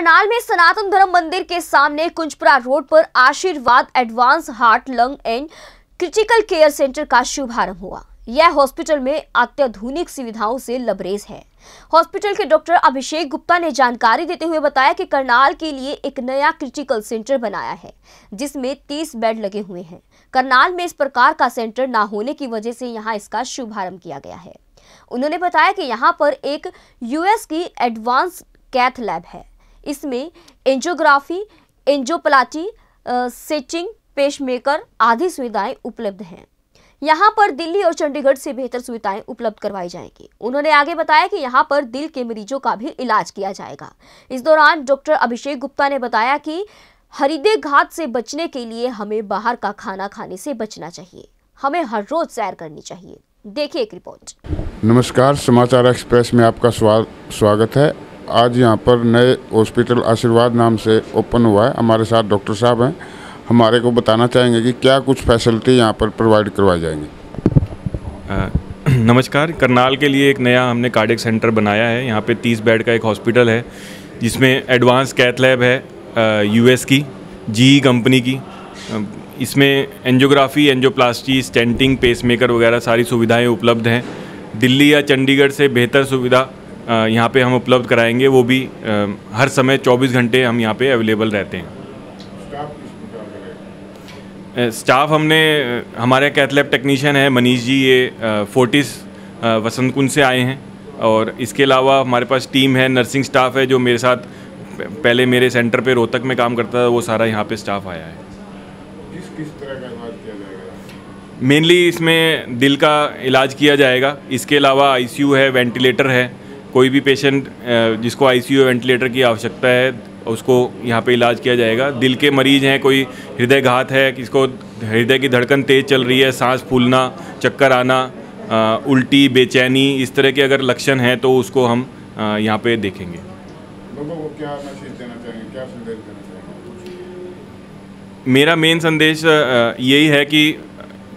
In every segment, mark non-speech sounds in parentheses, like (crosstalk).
करनाल में सनातन धर्म मंदिर के सामने कुंजपुरा रोड पर Ashirwad advance heart lung and critical care centre का शुभारंभ हुआ। यह हॉस्पिटल में अत्याधुनिक सुविधाओं से लबरेज है। हॉस्पिटल के डॉक्टर अभिषेक गुप्ता ने जानकारी देते हुए बताया कि करनाल के लिए एक नया क्रिटिकल सेंटर बनाया है, जिसमें 30 बेड लगे हुए हैं। करनाल में इस प्रकार का सेंटर ना होने की वजह से यहाँ इसका शुभारंभ किया गया है। उन्होंने बताया कि यहाँ पर एक यूएस की एडवांस कैथ लैब है। इसमें एंजियोग्राफी, एंजियोप्लाटी सेटिंग, पेशमेकर आदि सुविधाएँ उपलब्ध हैं। यहाँ पर दिल्ली और चंडीगढ़ से बेहतर सुविधाएँ उपलब्ध करवाई जाएँगी। उन्होंने आगे बताया कि यहाँ पर दिल के मरीजों का भी इलाज किया जाएगा। इस दौरान डॉक्टर अभिषेक गुप्ता ने बताया कि हरिदे घाट से बचने के लिए हमें बाहर का खाना खाने से बचना चाहिए। हमें हर रोज सैर करनी चाहिए। देखिए एक रिपोर्ट। नमस्कार, समाचार एक्सप्रेस में आपका स्वागत है। आज यहाँ पर नए हॉस्पिटल आशीर्वाद नाम से ओपन हुआ है। हमारे साथ डॉक्टर साहब हैं। हमारे को बताना चाहेंगे कि क्या कुछ फैसिलिटी यहाँ पर प्रोवाइड करवाई जाएँगी? (clears throat) नमस्कार। करनाल के लिए एक नया हमने कार्डिक सेंटर बनाया है। यहाँ पे 30 बेड का एक हॉस्पिटल है, जिसमें एडवांस कैथ लैब है यूएस की, जी कंपनी की। इसमें एंजियोग्राफी, एंजियोप्लास्टी, स्टेंटिंग, पेसमेकर वगैरह सारी सुविधाएँ उपलब्ध हैं। दिल्ली या चंडीगढ़ से बेहतर सुविधा यहाँ पे हम उपलब्ध कराएँगे वो भी हर समय 24 घंटे हम यहाँ पे अवेलेबल रहते हैं। स्टाफ हमने हमारे कैथलैब टेक्नीशियन है मनीष जी ये फोर्टिस वसंत कुंज से आए हैं। और इसके अलावा हमारे पास टीम है नर्सिंग स्टाफ है जो मेरे साथ पहले मेरे सेंटर पे रोहतक में काम करता था वो सारा यहाँ पे स्टाफ आया है। किस किस तरह का इलाज किया जाएगा? मेनली इसमें दिल का इलाज किया जाएगा। इसके अलावा आईसीयू है वेंटिलेटर है कोई भी पेशेंट जिसको आईसीयू वेंटिलेटर की आवश्यकता है उसको यहाँ पे इलाज किया जाएगा। दिल के मरीज़ हैं कोई हृदय घात है किसको हृदय की धड़कन तेज़ चल रही है सांस फूलना चक्कर आना आ, उल्टी बेचैनी इस तरह के अगर लक्षण हैं तो उसको हम यहाँ पे देखेंगे। लोगों को क्या मैसेज देना चाहेंगे? क्या संदेश देना चाहेंगे? मेरा मेन संदेश यही है कि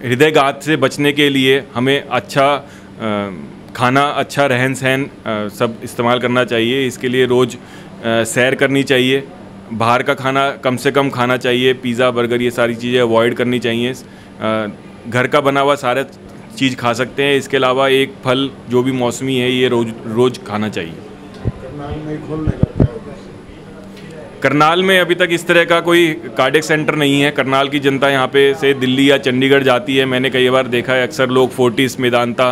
हृदय घात से बचने के लिए हमें अच्छा खाना अच्छा रहन सहन सब इस्तेमाल करना चाहिए। इसके लिए रोज़ सैर करनी चाहिए। बाहर का खाना, कम से कम खाना चाहिए। पिज़्ज़ा, बर्गर, ये सारी चीज़ें अवॉइड करनी चाहिए। घर का बना हुआ सारा चीज़ खा सकते हैं। इसके अलावा एक फल, जो भी मौसमी है, ये रोज, रोज़ खाना चाहिए। करनाल में अभी तक इस तरह का कोई कार्डिक सेंटर नहीं है। करनाल की जनता यहाँ पे से दिल्ली या चंडीगढ़ जाती है। मैंने कई बार देखा है अक्सर लोग फोर्टिस मेदांता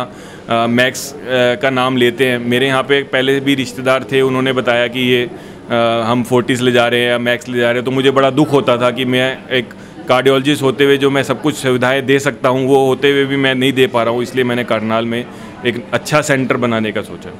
मैक्स का नाम लेते हैं। मेरे यहाँ पे पहले भी रिश्तेदार थे उन्होंने बताया कि ये आ, हम फोर्टिस ले जा रहे हैं या मैक्स ले जा रहे हैं। तो मुझे बड़ा दुख होता था कि मैं एक कार्डियोलॉजिस्ट होते हुए जो मैं सब कुछ सुविधाएँ दे सकता हूँ वो होते हुए भी मैं नहीं दे पा रहा हूँ। इसलिए मैंने करनाल में एक अच्छा सेंटर बनाने का सोचा।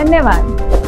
धन्यवाद।